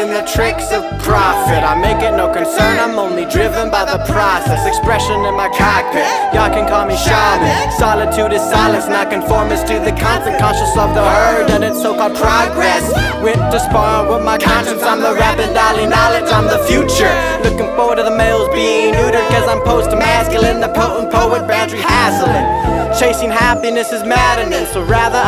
in the tricks of profit. I make it no concern, I'm only driven by the process. Expression in my cockpit, y'all can call me shaman. Solitude is silence, not conformist to the constant. Conscious of the herd and its so called progress. Went to spar with my conscience, I'm the rapid Dali knowledge, I'm the future. Looking forward to the males being neutered, cause I'm post masculine, the potent poet boundary hassling. Chasing happiness is maddening, so rather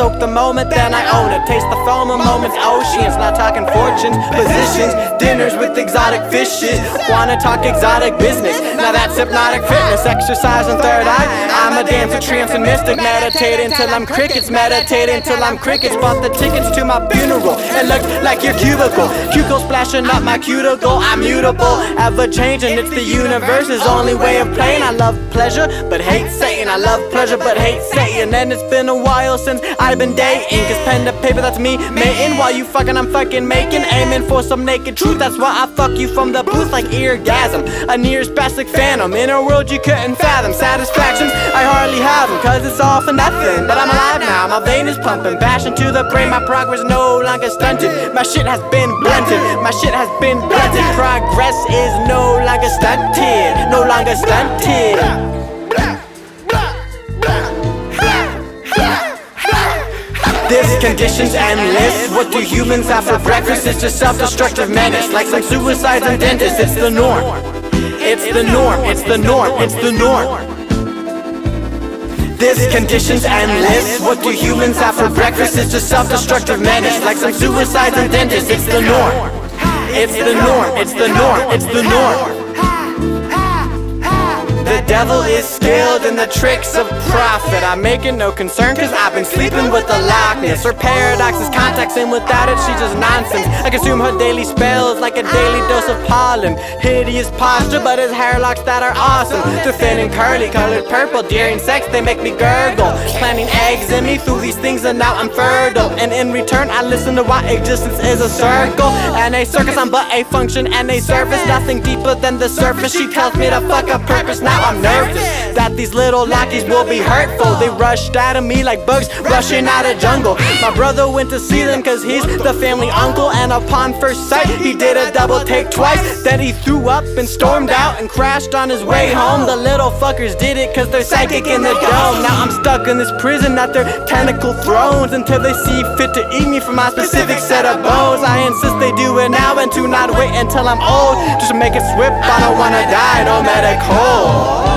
soak the moment, then I own it. Taste the foam of moments, oceans. Not talking fortunes, positions, dinners with exotic fishes. Wanna talk exotic business? Now that's hypnotic fitness, exercise and third eye. A dancer, trance and mystic. Meditating till I'm crickets, meditating till I'm crickets. Bought the tickets to my funeral. It looked like your cubicle. Cubicle splashing up my cuticle. I'm mutable, ever changing. It's the universe's only way of playing. I love pleasure but hate Satan. I love pleasure, but hate Satan. And it's been a while since I've been dating. Cause pen to paper, that's me mating. While you fucking, I'm fucking making. Aiming for some naked truth. That's why I fuck you from the booth like eargasm. A near spastic phantom. In a world you couldn't fathom. Satisfactions, I hardly have them. Cause it's all for nothing. But I'm alive now, my vein is pumping. Passion to the brain, my progress no longer stunted. My shit has been blunted. My shit has been blunted. Progress is no longer stunted. No longer stunted. This condition's endless. What do humans have for breakfast? It's just self-destructive menace, like some suicides and dentists. It's the norm. It's the norm. It's the norm. It's the norm. This condition's endless. What do humans have for breakfast? It's just self-destructive menace, like some suicides and dentists. It's the norm. It's the norm. It's the norm. It's the norm. The devil is skilled in the tricks of profit. I'm making no concern cause I've been sleeping with the Loch. Her paradox is context and without it she's just nonsense. I consume her daily spells like a daily dose of pollen. Hideous posture but his hair locks that are awesome. Too thin and curly, colored purple. During sex they make me gurgle. Planting eggs in me through these things and now I'm fertile. And in return I listen to why existence is a circle. And a circus I'm but a function and a surface. Nothing deeper than the surface. She tells me to fuck a purpose. Now I'm nervous that these little lockies will be hurtful. They rushed out of me like bugs rushing out of jungle. My brother went to see them cause he's the family uncle. And upon first sight, he did a double take twice. Then he threw up and stormed out and crashed on his way home. The little fuckers did it cause they're psychic in the dome. Now I'm stuck in this prison at their tentacle thrones until they see fit to eat me for my specific set of bones. I insist they do it now and to not wait until I'm old. Just to make it swift, I don't wanna die, no medical.